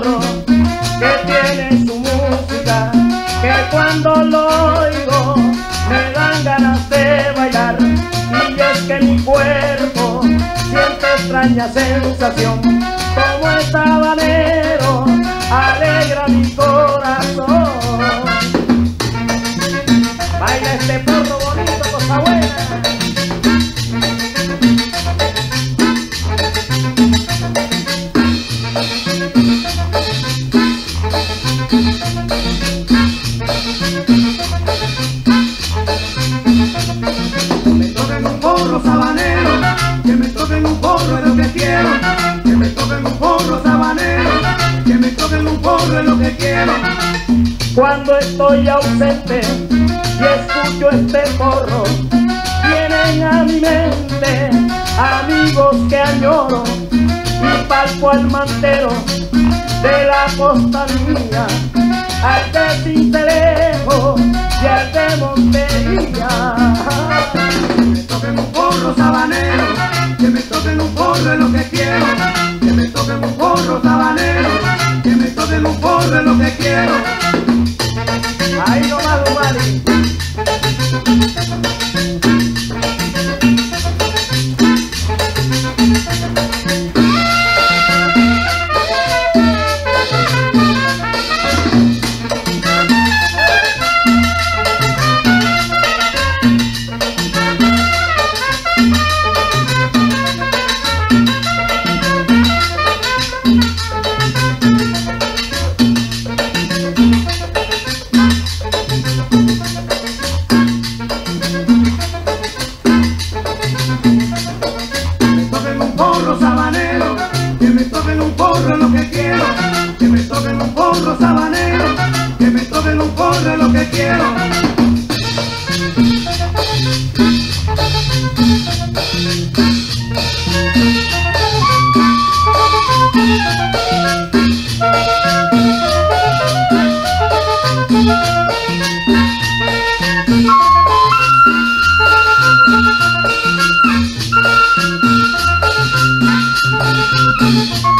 que tiene su música, que cuando lo oigo me dan ganas de bailar. Y es que mi cuerpo siente extraña sensación, como el habanero alegra mi corazón. Baila este porro bonito, cosa buena. Me toquen un porro sabanero, que me toquen un porro es lo que quiero, que me toquen un porro sabanero, que me toquen un porro es lo que quiero. Cuando estoy ausente y escucho este porro, vienen a mi mente amigos que añoro y palpo al mantero de la costa mía, al de Cincelejo y al de Montería. Que me toquen un porro sabanero, que me toquen un porro es lo que quiero, que me toquen un porro sabanero, que me toquen un porro es lo que quiero. Ahí nomás, Dumari. un porro sabanero, que me toquen un porro lo que quiero, que me toquen un porro sabanero, que me toquen un porro lo que quiero. Música